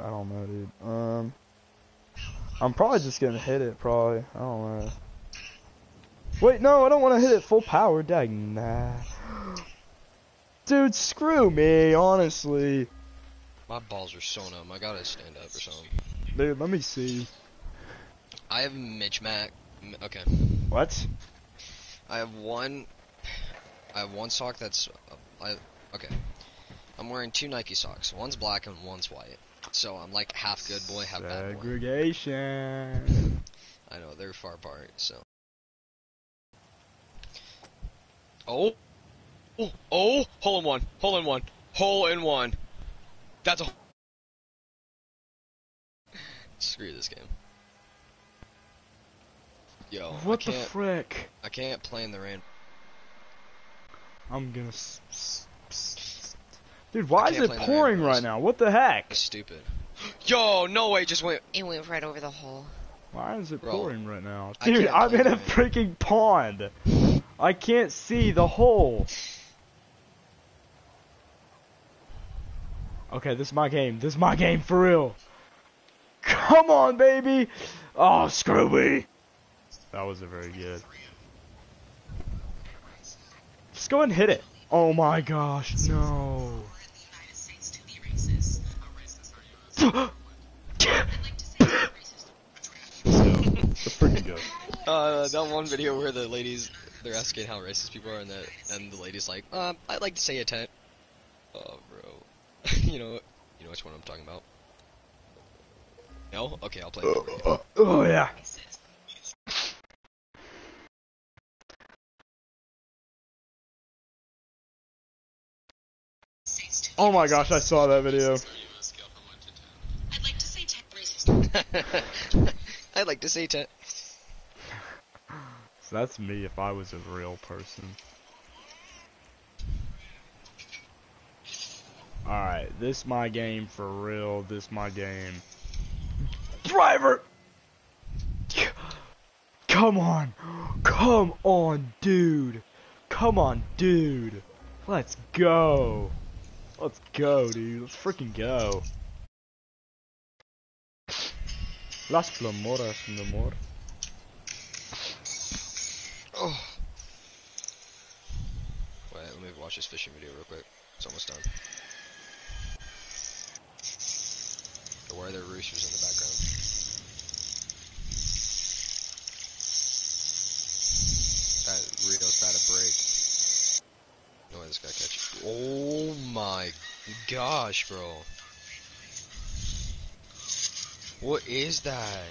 I don't know, dude. Um, I'm probably just gonna hit it. Probably. I don't know. Wait, no, I don't want to hit it full power. Dag, nah. Dude, screw me, honestly. My balls are so numb. I gotta stand up or something. Dude, let me see. I have Mitch Mac. Okay. What? I have one. I have one sock that's. uh, I okay. I'm wearing two Nike socks. One's black and one's white. So I'm like half good boy, half bad boy. Segregation. I know they're far apart. So. Oh. Oh, oh, hole in one, hole in one, hole in one. That's a. Screw this game. Yo, what the frick? I can't play in the rain. I'm gonna. S- Dude, why is it play in the pouring right now? What the heck? It's stupid. Yo, no way, just went. It went right over the hole. Why is it Bro, pouring right now? Dude, I'm in a that. freaking pond. I can't see the hole. Okay, this is my game. This is my game for real. Come on, baby. Oh, screw me. That wasn't very good. Just go and hit it. Oh my gosh, no. Let's freaking go. Uh, that one video where the ladies they're asking how racist people are, and that and the lady's like, um, I'd like to say a tent. Oh, bro. you know, you know which one I'm talking about. No? Okay, I'll play it for you. Oh yeah. Oh my gosh, I saw that video. I'd like to say tech racist. I'd like to say tent. So that's me if I was a real person. Alright, this my game for real. This my game. Driver! Come on! Come on, dude! Come on, dude! Let's go! Let's go, dude. Let's freaking go. Las Flamoras, mi amor. Oh. Wait, let me watch this fishing video real quick. It's almost done. Or why are there roosters in the background? That Rito's about to break. No way this guy catch. Oh my gosh, bro. What is that?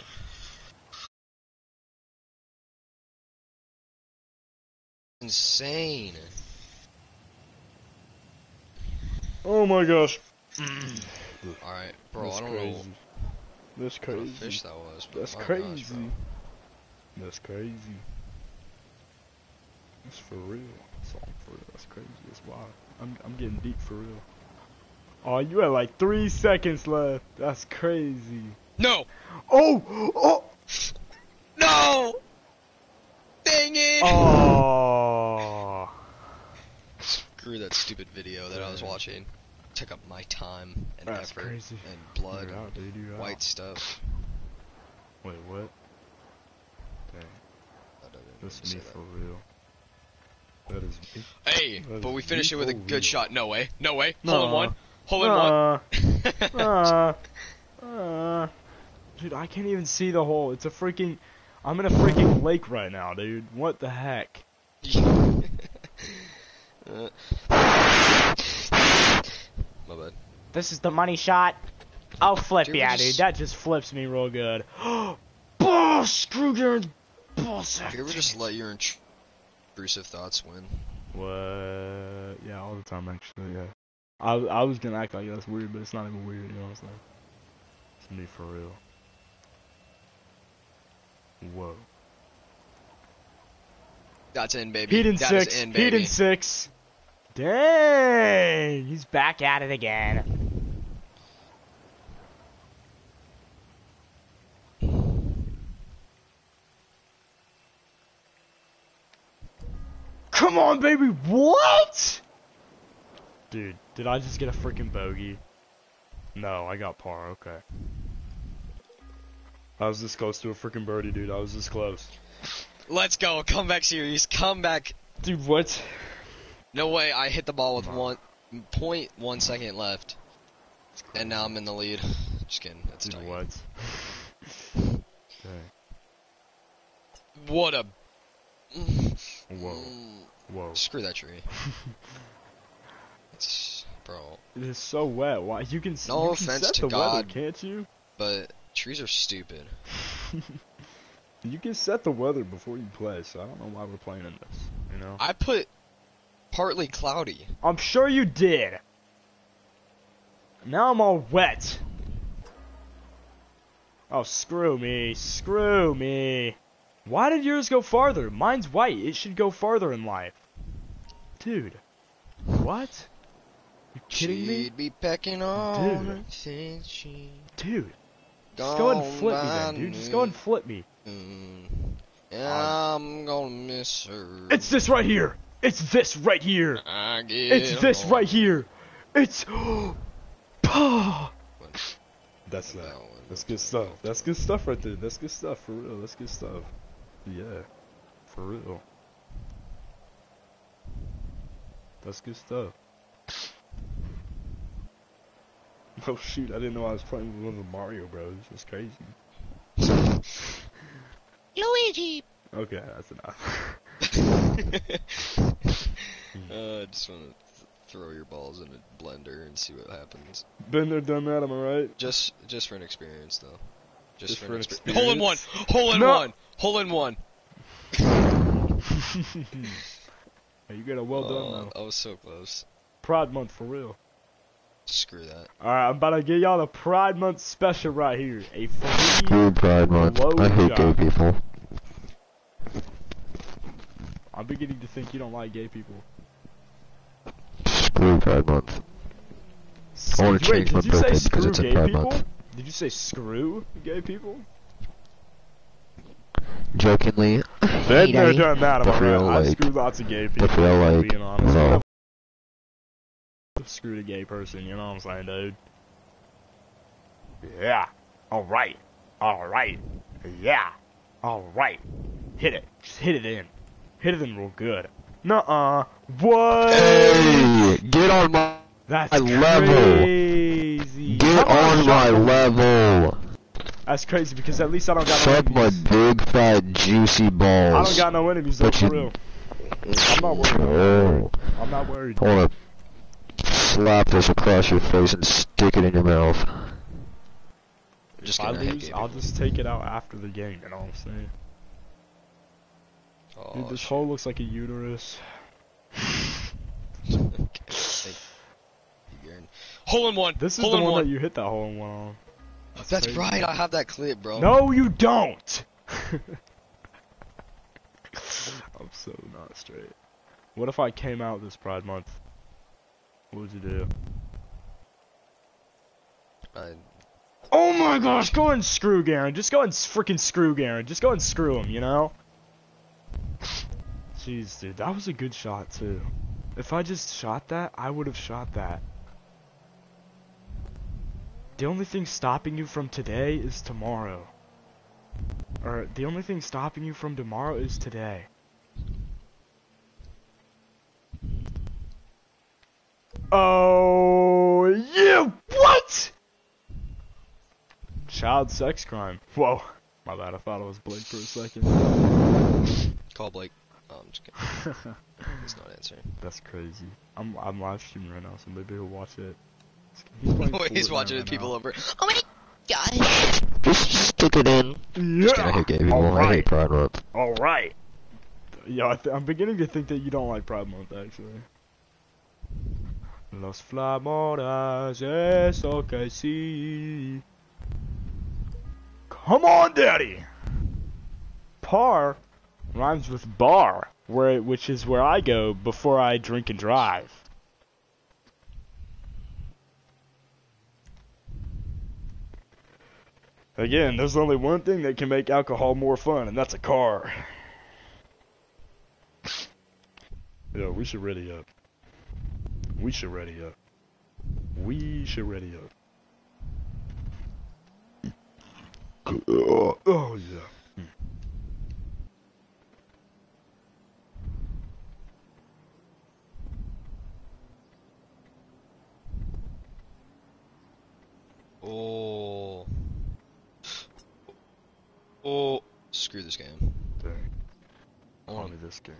Insane. Oh my gosh. Mm. Alright, bro, That's I don't crazy. know That's what crazy. of fish that was, That's crazy. gosh. That's crazy. That's for real. That's all for real. That's crazy. That's wild. I'm I'm getting deep for real. Oh, you had like three seconds left. That's crazy. No! Oh! Oh! No! Dang it! Oh! Screw that stupid video that I was watching. Took up my time and That's effort crazy. and blood, out, dude. You're out. white stuff. Wait, what? Dang, I don't even that's me for real. That is me. Hey, that but we finished it with a good real. shot. No way. No way. Hole in one. Hole in one. Uh, uh. Dude, I can't even see the hole. It's a freaking. I'm in a freaking lake right now, dude. What the heck? Uh, My bad. This is the money shot. I'll flip Dude, we yeah, just- dude. That just flips me real good. oh, screw your bullshit. Do you ever just let your intrusive thoughts win? What? Yeah, all the time actually. Yeah. I I was gonna act like that's weird, but it's not even weird. You know what I'm saying? It's me for real. Whoa. That's in, baby. Heat in That is six. in, Heat baby. in six. Dang! He's back at it again. Come on, baby. What? Dude, did I just get a freaking bogey? No, I got par. Okay. I was this close to a freaking birdie, dude. I was this close. Let's go. Comeback series. Comeback. Dude, what? No way. I hit the ball with one point one second left, and now I'm in the lead. Just kidding. That's Dude, tight. what? What a. Whoa. Mm, Whoa. Screw that tree. It's, bro. It is so wet. Why? You can, No you can offense set to the weather, can't you? But trees are stupid. You can set the weather before you play, so I don't know why we're playing in this. You know? I put partly cloudy. I'm sure you did. Now I'm all wet. Oh, screw me. Screw me. Why did yours go farther? Mine's white. It should go farther in life. Dude. What? You kidding me? She'd be pecking on Dude. her since she Dude. Just go ahead and flip me then, dude. Just go ahead and flip me. Yeah, I'm gonna miss her. It's this right here. It's this right here. I get It's this home. right here. It's. That's That one. That's good stuff. That's good stuff right there. That's good stuff for real. That's good stuff. Yeah, for real. That's good stuff. Oh shoot! I didn't know I was playing with one of the Mario Bros. That's crazy. Luigi! Okay, that's enough. uh, I just want to throw your balls in a blender and see what happens. Been there, done that. Am I right? Just, just for an experience, though. Just, Just for, for an an experience. Hole in one. Hole in No. one. Hole in one. Hey, you got a well done Oh, though. I was so close. Pride Month for real. Screw that. All right, I'm about to give y'all the Pride Month special right here. A free Screw Pride Month. I hate gay people. I'm beginning to think you don't like gay people. Screw Pride Month. I wanna change my did you say birthday because screw it's in gay Pride people? Month. Did you say screw gay people? Jokingly, Been hey, there, daddy. done that. Am But I for real, right? I screw lots of gay people. but for real, like, being honest. no. I've screwed a gay person. You know what I'm saying, dude? Yeah. All right. All right. Yeah. All right. Hit it. Just hit it in. Hit it in real good. Nuh-uh. What? Hey, get on my That's my level. crazy. get on my level. That's crazy because at least I don't got no Suck my big fat juicy balls. I don't got no enemies though, But for you- real. I'm not worried. Oh, I'm not worried. I wanna slap this across your face and stick it in your mouth. I'm just if I lose, I'll just take it out after the game. You know what I'm saying? Oh, Dude, this shit. hole looks like a uterus. Hole in one. This is hole the one, one. that you hit that hole in one on. That's crazy. right. I have that clip, bro. No, you don't. I'm so not straight. What if I came out this Pride Month? What would you do? I, Oh my gosh, go and screw Garren. Just go and freaking screw Garren. Just go and screw him, you know? Jeez, dude, that was a good shot, too. If I just shot that, I would have shot that. The only thing stopping you from today is tomorrow. Or, the only thing stopping you from tomorrow is today. Oh, you what? Child sex crime. Whoa. My bad, I thought it was Blake for a second. call Blake. Oh, I'm just kidding. He's not answering. That's crazy. I'm I'm live streaming right now, so maybe he'll watch it. He's, playing He's watching right people now. over. Oh my god! Just stick it in. Just gonna Yeah. hate gay people. I Alright. hate Pride Month. All right. Yeah, I th- I'm beginning to think that you don't like Pride Month, actually. Los flamores, eso que sí. Come on, Daddy. Par rhymes with bar, where which is where I go before I drink and drive. Again, there's only one thing that can make alcohol more fun, and that's a car. Yo, we should ready up. We should ready up. We should ready up. Oh, oh yeah. Oh. Oh. Screw this game. Dang. I want me this game.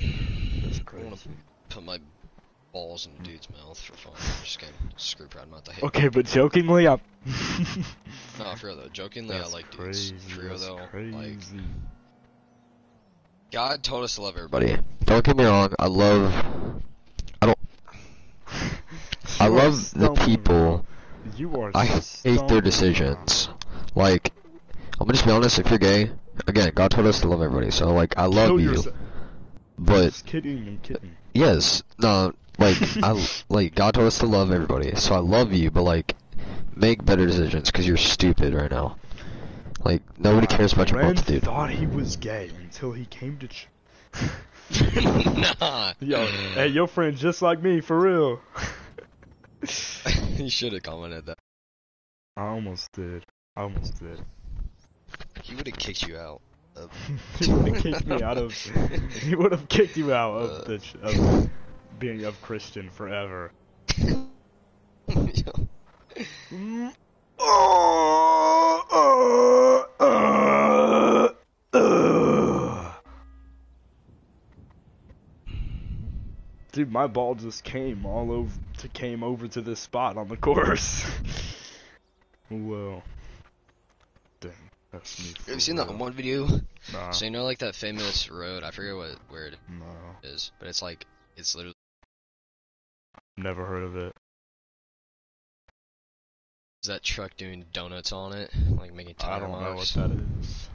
I That's crazy. to put my balls in a hmm. dude's mouth for fun. I'm just kidding. Screw Proud Mouth. I hate Okay, but jokingly, I'm. No, for real though. Jokingly, That's I like crazy. dudes. For real though. crazy. Like, God told us to love everybody. Buddy, don't get me wrong. I love. I don't. I You are love the people. You are. I hate their decisions. Like, I'm gonna just be honest. If you're gay, again, God told us to love everybody. So like, I love Kill you, yourself. but Just kidding. I'm kidding. Yes, no, like I like God told us to love everybody. So I love you, but like, make better decisions because you're stupid right now. Like nobody My cares about your friend month, dude. thought he was gay until he came to. Ch- nah. Yo, hey, your friend just like me, for real. he should have commented that. I almost did. I almost did. He would have kicked you out. He would have kicked me out of. He would have kicked you out of the of being of Christian forever. Dude, my ball just came all over to came over to this spot on the course. dang, that's me. Have you seen that one video? Nah, So you know, like that famous road. I forget what where it no, is, but it's like it's literally never heard of it. Is that truck doing donuts on it, like making tire I don't know what that is.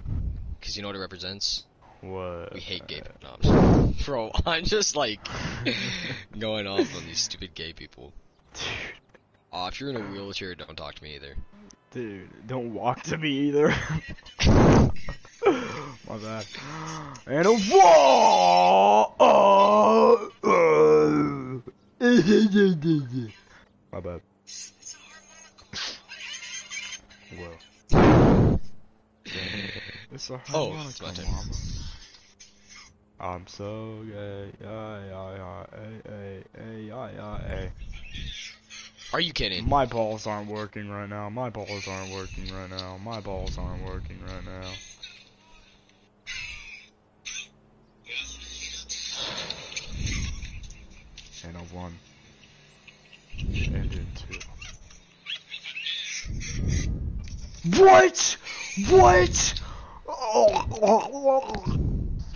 Cause you know what it represents. What? We hate gay. Uh, no, I'm bro. I'm just like going off on these stupid gay people. Dude, Aw, if you're in a wheelchair, don't talk to me either. Dude, don't walk to me either. My bad. And a wall. Oh, uh, My bad. Well. It's a Oh, it's my turn. I'm so gay. Yeah. Hey, hey, hey, yeah, yeah, hey. Are you kidding? My balls aren't working right now. My balls aren't working right now. My balls aren't working right now. And a one. And in two. What? What? Oh,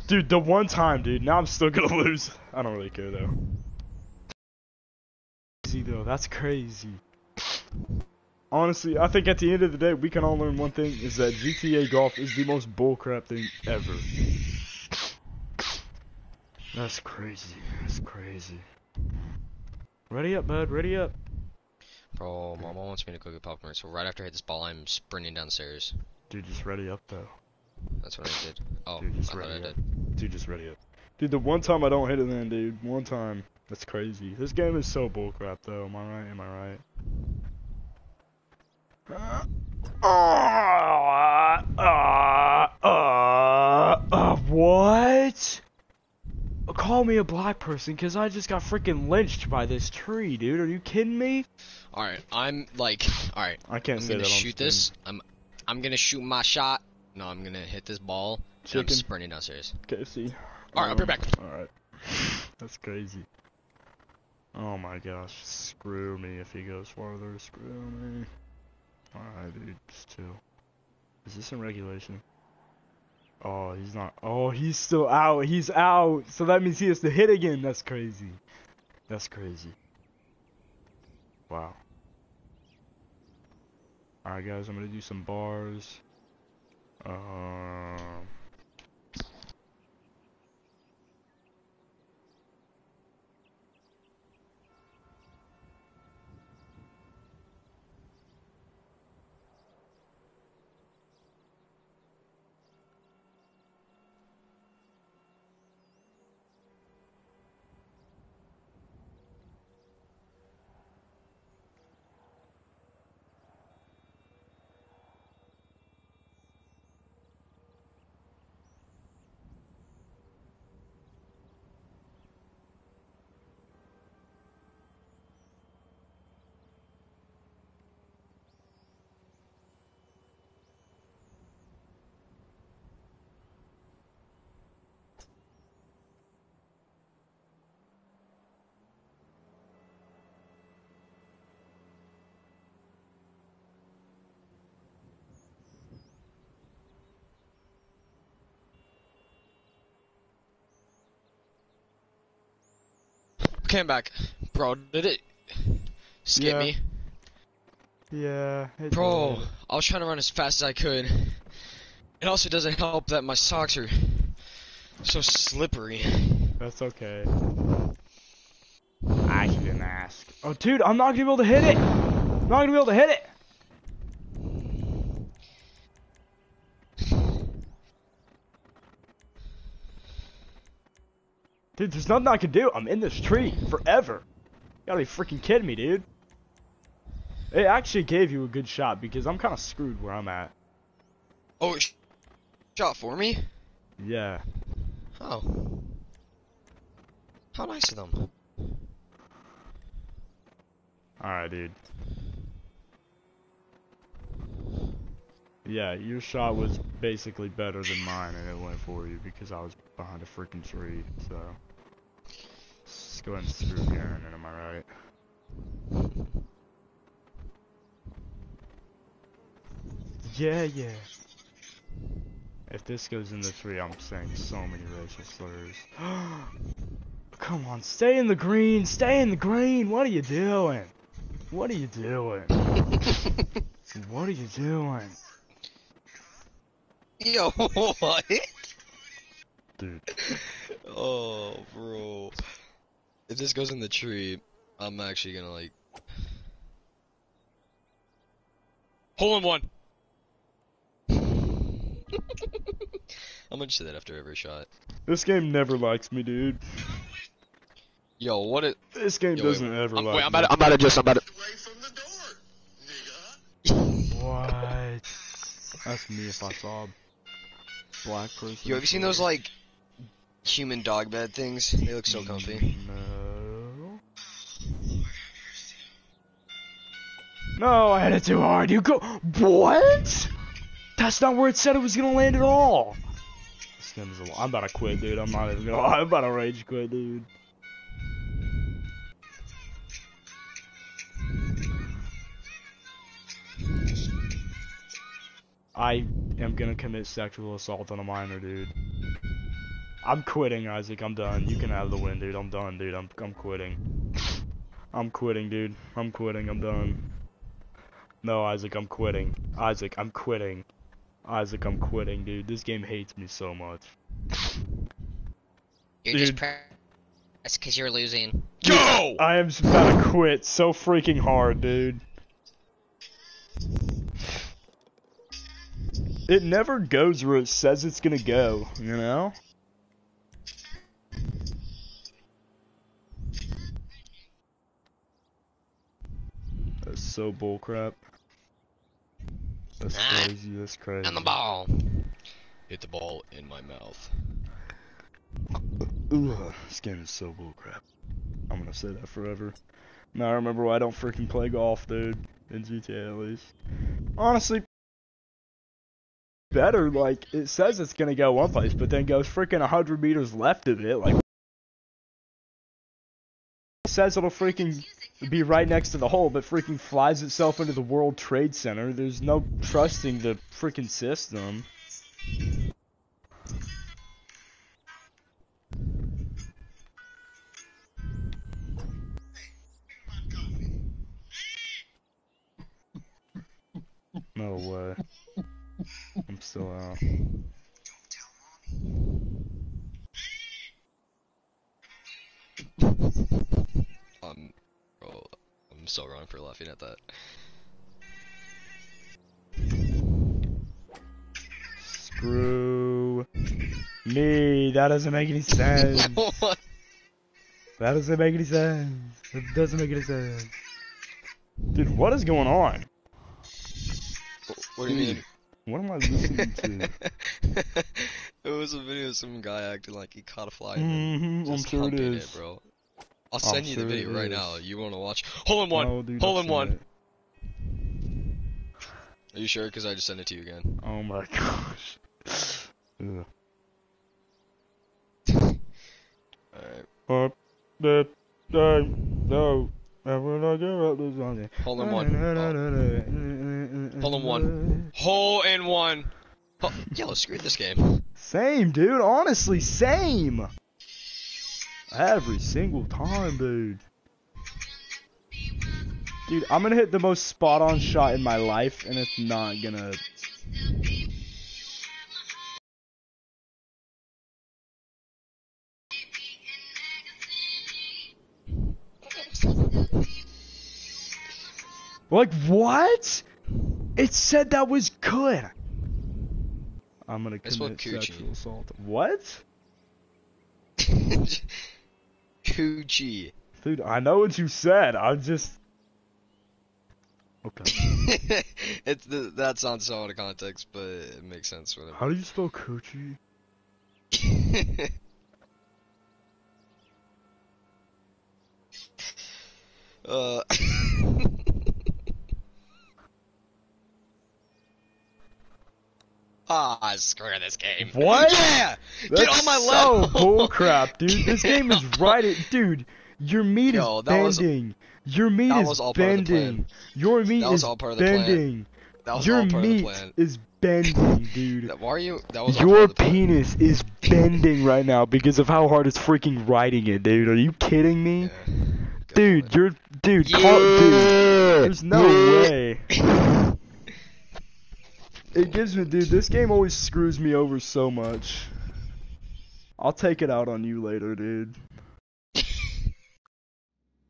Dude, the one time, dude. Now I'm still gonna lose. I don't really care though. Crazy though. That's crazy. Honestly, I think at the end of the day, we can all learn one thing: is that GTA Golf is the most bullcrap thing ever. That's crazy. That's crazy. Ready up, bud. Ready up. Bro, mom wants me to go get popcorn, so right after I hit this ball, I'm sprinting downstairs. Dude, just ready up though. That's what I did. Oh, Dude, I just thought I did. Dude, just ready up. Dude, the one time I don't hit it then, dude. One time. That's crazy. This game is so bullcrap though. Am I right? Am I right? Uh, uh, uh, uh, what? Call me a black person because I just got freaking lynched by this tree, dude. Are you kidding me? Alright, I'm like, alright, I can't I'm gonna shoot this. I'm, I'm gonna shoot my shot. No, I'm gonna hit this ball. And I'm Chicken. sprinting downstairs. KFC. Alright, I'll be back. Alright. That's crazy. Oh my gosh. Screw me if he goes farther. Screw me. Alright, dude. Just chill. Is this in regulation? Oh, he's not. Oh, he's still out. He's out. So that means he has to hit again. That's crazy. That's crazy. Wow. Alright, guys. I'm gonna do some bars. Um. Okay, I'm back. Bro, did it skip Yeah. me? Yeah. it Bro, did. I was trying to run as fast as I could. It also doesn't help that my socks are so slippery. That's okay. I didn't ask. Oh, dude, I'm not gonna be able to hit it. I'm not gonna be able to hit it. Dude, there's nothing I can do. I'm in this tree forever. You gotta be freaking kidding me, dude. It actually gave you a good shot because I'm kind of screwed where I'm at. Oh, it sh- shot for me? Yeah. Oh. How nice of them. Alright, dude. Yeah, your shot was basically better than mine, and it went for you because I was behind a freaking tree, so. Let's go ahead and screw Garren in, am I right? Yeah, yeah. If this goes in the tree, I'm saying so many racial slurs. Come on, stay in the green, stay in the green. What are you doing? What are you doing? What are you doing? Yo, what? Dude. Oh, bro. If this goes in the tree, I'm actually gonna like. Hole in one! I'm gonna say that after every shot. This game never likes me, dude. Yo, what it. This game Yo, doesn't ever I'm, like wait, I'm me. about, to, I'm about to just. I'm about to. away from the door, nigga. What? That's me if I saw a black person. Yo, have you seen those like human dog bed things? They look so comfy. No. No, I hit it too hard. You go. What? That's not where it said it was gonna land at all. This game is a lot. I'm about to quit, dude. I'm not even gonna. I'm about to rage quit, dude. I am gonna commit sexual assault on a minor, dude. I'm quitting, Isaac. I'm done. You can have the win, dude. I'm done, dude. I'm I'm quitting. I'm quitting, dude. I'm quitting. I'm done. No, Isaac, I'm quitting. Isaac, I'm quitting. Isaac, I'm quitting, dude. This game hates me so much. You're just Dude. pressed because you're losing. Go! I am about to quit so freaking hard, dude. It never goes where it says it's gonna go, you know? That's so bullcrap. That's Ah. crazy, that's crazy. On the ball. Hit the ball in my mouth. Ugh, this game is so bullcrap. I'm gonna say that forever. Now I remember why I don't freaking play golf, dude. In GTA at least. Honestly, better. Like it says it's gonna go one place, but then goes freaking hundred meters left of it. Like it says it'll freaking be right next to the hole, but freaking flies itself into the World Trade Center. There's no trusting the freaking system. No way. I'm still out. Um, bro, I'm so wrong for laughing at that. Screw me. That doesn't make any sense. what? That doesn't make any sense. That doesn't make any sense. Dude, what is going on? What do you mean? What am I listening to? it was a video of some guy acting like he caught a fly and then hmm I'm sure it bro. I'll send you sure the video right is. now. You want to watch? Hole in one. No, dude, Hole in one. it. Are you sure? Because I just sent it to you again. Oh my gosh. Ugh. Alright. Up the time, no. And when I give up this Hole in one. Oh. Hole in one. Hole in one. Ho- Yo, screw this game. Same, dude. Honestly, same. Every single time, dude. Dude, I'm gonna hit the most spot on shot in my life, and it's not gonna. Like, what? It said that was good. I'm gonna I spelled commit coochie. sexual assault. What? Coochie. Dude, I know what you said. I'm just. Okay. it's the, that sounds so out of context, but it makes sense. Whatever. How do you spell coochie? uh. Ah, screw this game. What? Yeah! That's Get on my so level! bullcrap, dude. This game is right at, dude. Your meat Yo, is that was- bending. Your meat is was all part of the bending. Your meat That was is all part of the plan. bending. That was Your all part of the meat is bending, dude. Why are you? That was Your penis is bending right now because of how hard it's freaking riding it, dude. Are you kidding me? Yeah. Dude, you're dude, call, dude. There's no way. It gives me, dude. This game always screws me over so much. I'll take it out on you later, dude.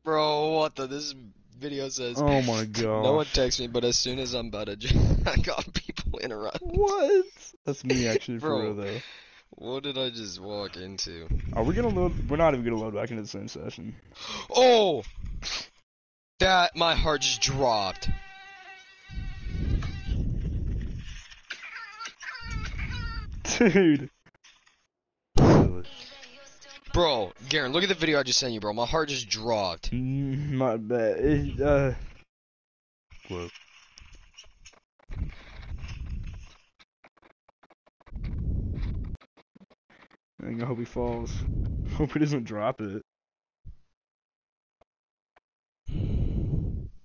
Bro, what the? This video says. Oh my god. No one texts me, but as soon as I'm about to, I got people interrupt. What? That's me actually for Bro. real though. What did I just walk into? Are we gonna load? We're not even gonna load back into the same session. Oh, that my heart just dropped. Dude. Bro, Garren, look at the video I just sent you, bro. My heart just dropped. Mm, My bad. It, uh. Whoa. I hope he falls. Hope he doesn't drop it.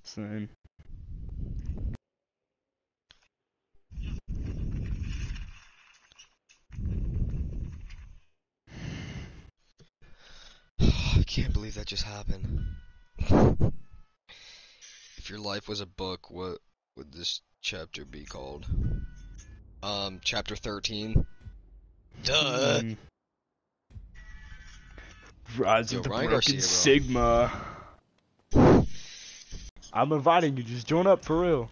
Same. I can't believe that just happened. if your life was a book, what would this chapter be called? Um, chapter 13. Duh. Mm. Rise Yo, of the Ryan Broken Garcia. Sigma. I'm inviting you. Just join up for real.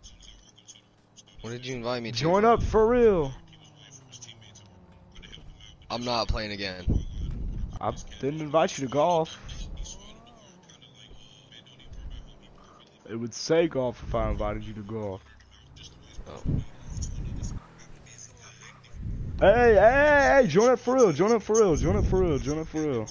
What did you invite me to? Join up for real. I'm not playing again. I didn't invite you to golf. It would say golf if I invited you to golf. Oh. Hey, hey, hey, join up for real, join up for real, join up for real, join up for real.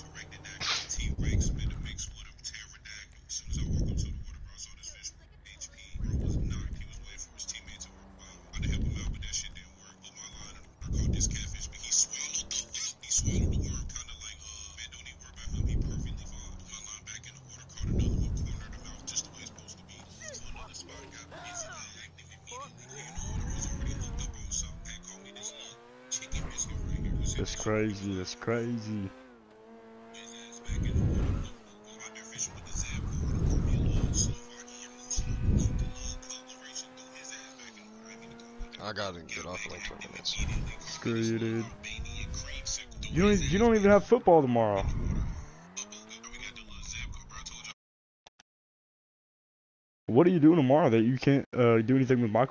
Crazy, that's crazy. I gotta get off in like 20 minutes. Screw you, dude. You don't, you don't even have football tomorrow. What are you doing tomorrow that you can't uh, do anything with Michael?